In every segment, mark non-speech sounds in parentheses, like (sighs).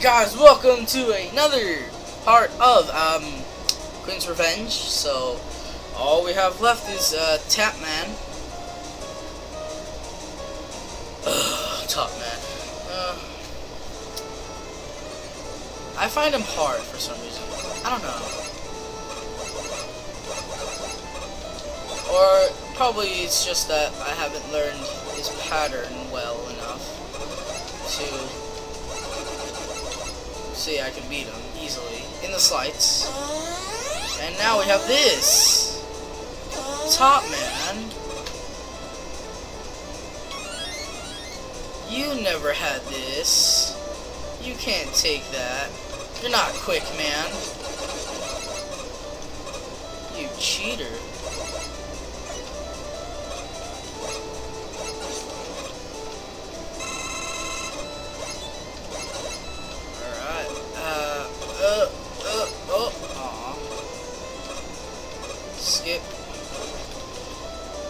guys, welcome to another part of um, Quint's Revenge. So, all we have left is uh, Top Man. Ugh, (sighs) Top Man. Uh, I find him hard for some reason. I don't know. Or probably it's just that I haven't learned his pattern well enough to see I can beat him easily in the slights. And now we have this. Top man. You never had this. You can't take that. You're not quick, man. You cheater.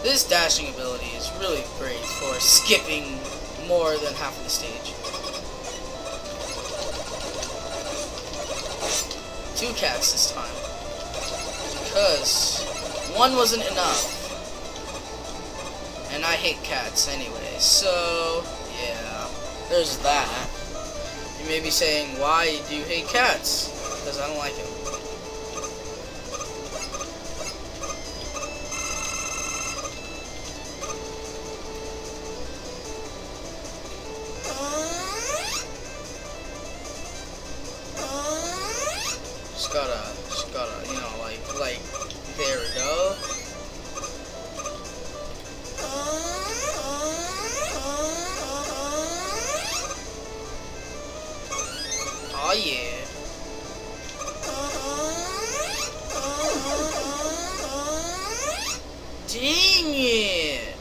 This dashing ability is really great for skipping more than half of the stage. Two cats this time. Because one wasn't enough. And I hate cats anyway, so yeah, there's that. You may be saying, why do you hate cats? Because I don't like them. Gotta, gotta, you know, like, like, there we go. Oh yeah. Dang it!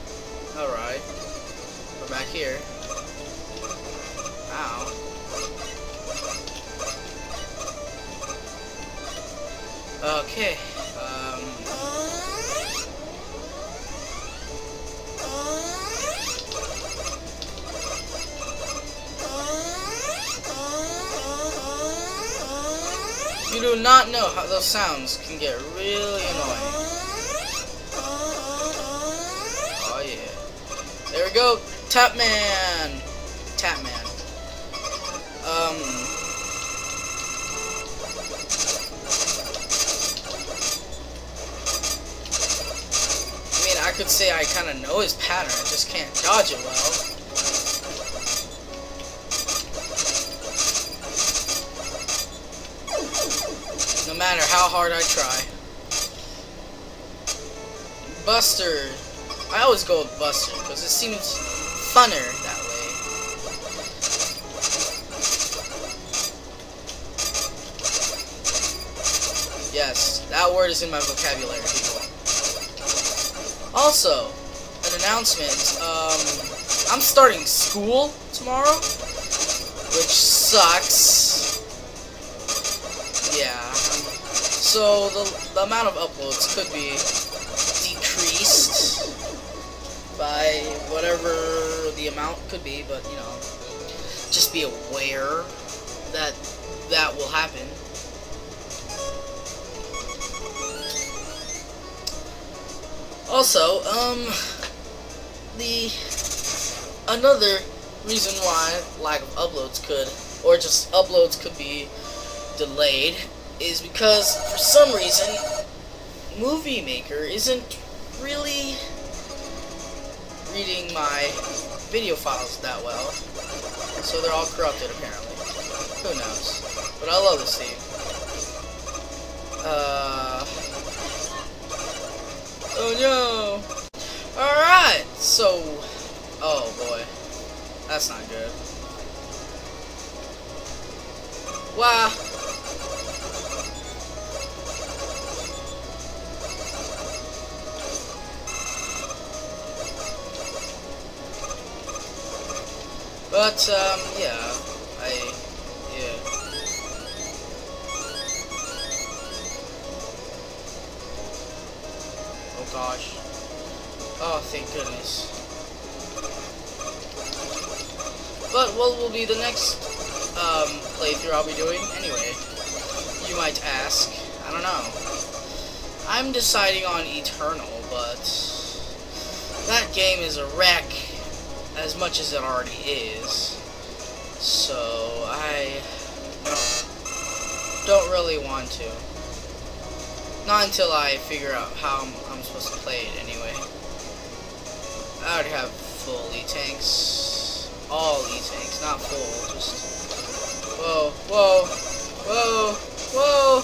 Alright. We're back here. Okay. Um. You do not know how those sounds can get really annoying. Oh yeah. There we go. Top Man. Could say I kind of know his pattern, I just can't dodge it well. No matter how hard I try. Buster. I always go with Buster, because it seems funner that way. Yes, that word is in my vocabulary. Also, an announcement. Um, I'm starting school tomorrow, which sucks. Yeah. So the, the amount of uploads could be decreased by whatever the amount could be, but you know, just be aware that that will happen. Also, um, the another reason why lack of uploads could, or just uploads could be delayed, is because for some reason, Movie Maker isn't really reading my video files that well. So they're all corrupted apparently. Who knows? But I love this theme. Uh Oh no! Alright, so... Oh boy. That's not good. Wow. But, um, yeah. Gosh. Oh, thank goodness. But what will be the next um, playthrough I'll be doing anyway? You might ask. I don't know. I'm deciding on Eternal, but that game is a wreck as much as it already is. So I don't, don't really want to. Not until I figure out how I'm, I'm supposed to play it anyway. I already have full E-tanks. All E-tanks, not full, just... Whoa, whoa, whoa, whoa,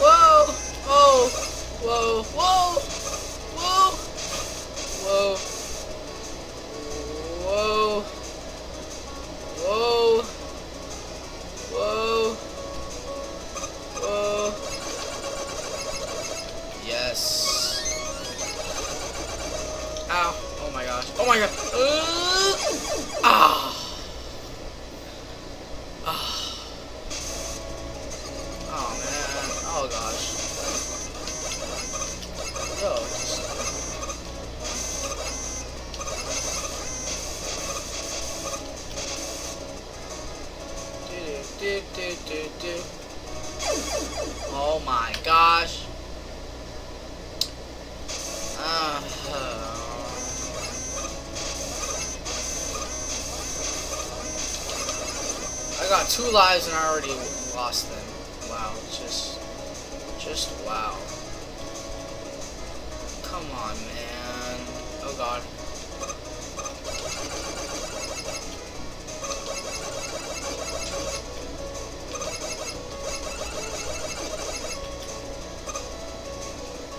whoa, whoa, whoa, whoa, whoa, whoa, Oh. man. Oh gosh. Oh, Yo. Just... Oh my Two lives and I already lost them. Wow, just, just wow. Come on, man. Oh god.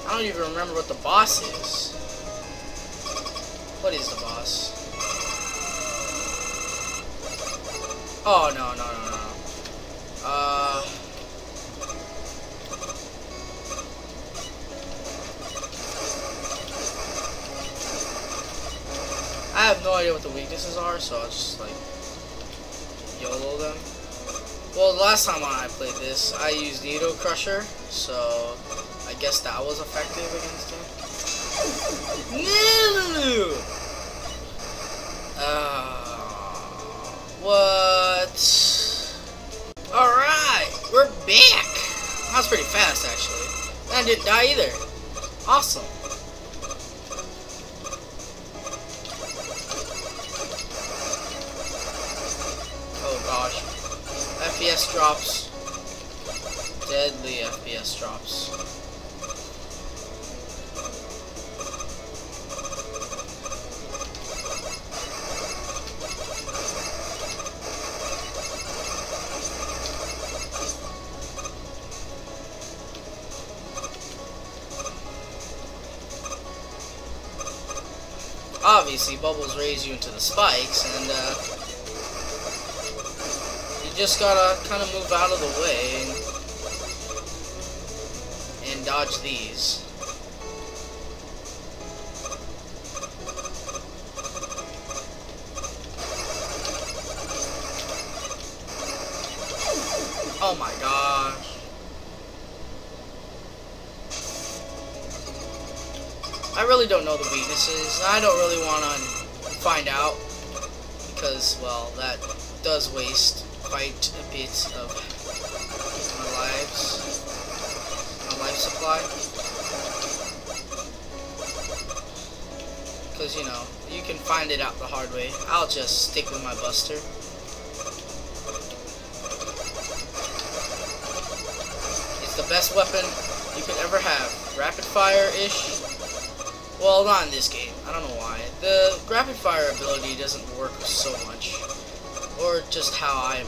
I don't even remember what the boss is. What is the boss? Oh no no no. Uh. I have no idea what the weaknesses are, so I'll just like YOLO them. Well, the last time I played this, I used Needle Crusher, so I guess that was effective against him. No! Uh, what? We're back! That was pretty fast, actually. And I didn't die either. Awesome. Oh gosh. FPS drops. Deadly FPS drops. Obviously, bubbles raise you into the spikes, and uh, you just gotta kind of move out of the way and, and dodge these. Oh my gosh. I really don't know the weaknesses. I don't really want to find out because, well, that does waste quite a bit of my lives, my life supply. Because, you know, you can find it out the hard way. I'll just stick with my buster. It's the best weapon you could ever have. Rapid fire-ish. Well, not in this game. I don't know why. The rapid fire ability doesn't work so much. Or just how I'm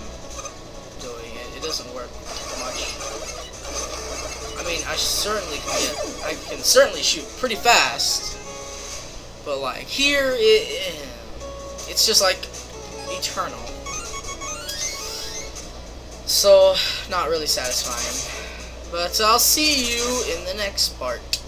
doing it. It doesn't work much. I mean, I certainly can get... I can certainly shoot pretty fast. But, like, here, it, it's just, like, eternal. So, not really satisfying. But I'll see you in the next part.